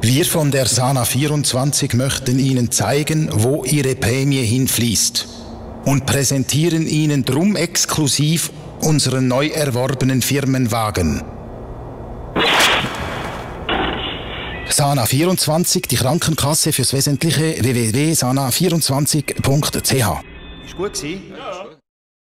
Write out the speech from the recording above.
Wir von der Sana 24 möchten Ihnen zeigen, wo Ihre Prämie hinfließt und präsentieren Ihnen drum exklusiv unseren neu erworbenen Firmenwagen. Sana 24, die Krankenkasse fürs Wesentliche www.sana24.ch. Ist gut gewesen? Ja.